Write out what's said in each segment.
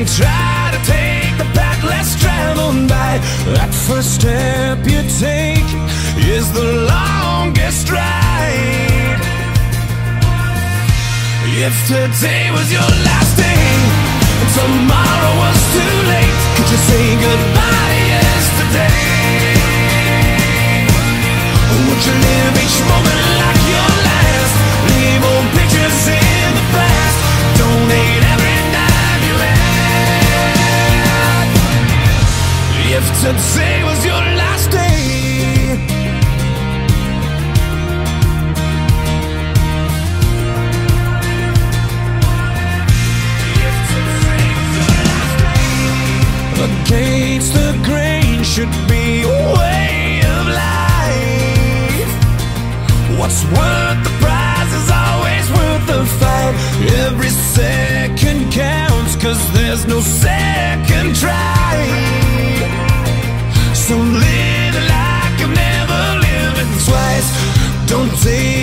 and try to take the path less traveled by. That first step you take is the longest ride. If today was your last day and tomorrow was too late, could you say goodbye yesterday? Or would you live each moment? Against the grain should be a way of life. What's worth the prize is always worth the fight. Every second counts, cause there's no second try. So live like I've never lived twice. Don't take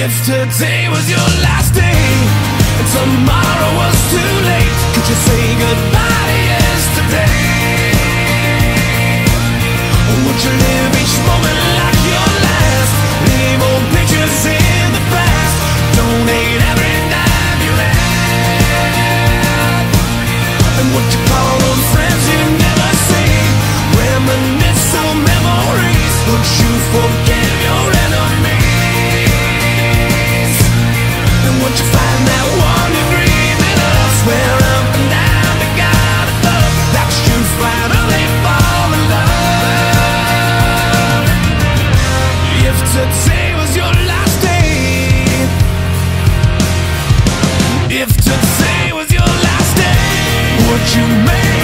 If today was your last day and tomorrow was too late, could you say goodbye to yesterday? Or would you live each moment like your last? Leave old pictures in the past. Donate every dime you had. And what you call those friends you never see? Reminisce on memories. Would you forgive would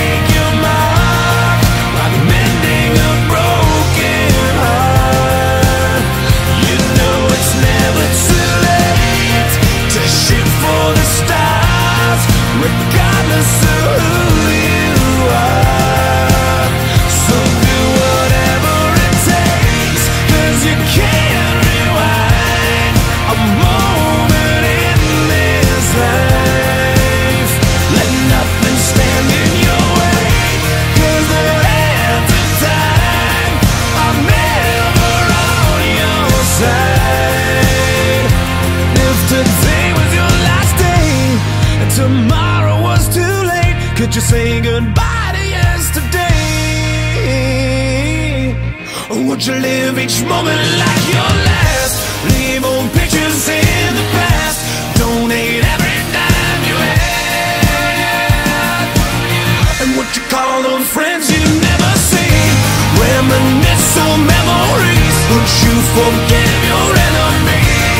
tomorrow was too late, could you say goodbye to yesterday? Or would you live each moment like your last? Leave old pictures in the past. Donate every dime you had. And what you call those friends you never see? Reminisce on memories. Would you forgive your enemies?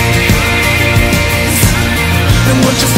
And would you